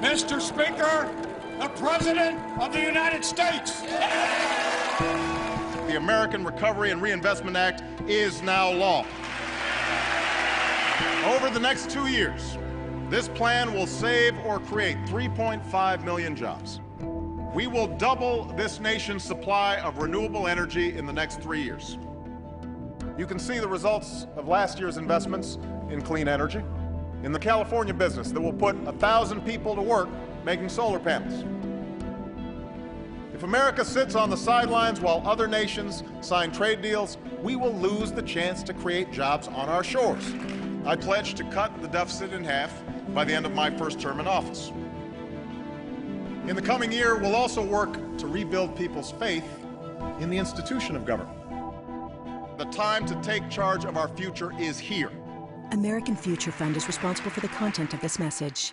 Mr. Speaker, the President of the United States. The American Recovery and Reinvestment Act is now law. Over the next two years, this plan will save or create 3.5 million jobs. We will double this nation's supply of renewable energy in the next three years. You can see the results of last year's investments in clean energy, in the California business that will put a thousand people to work making solar panels. If America sits on the sidelines while other nations sign trade deals, we will lose the chance to create jobs on our shores. I pledge to cut the deficit in half by the end of my first term in office. In the coming year, we'll also work to rebuild people's faith in the institution of government. The time to take charge of our future is here. American Future Fund is responsible for the content of this message.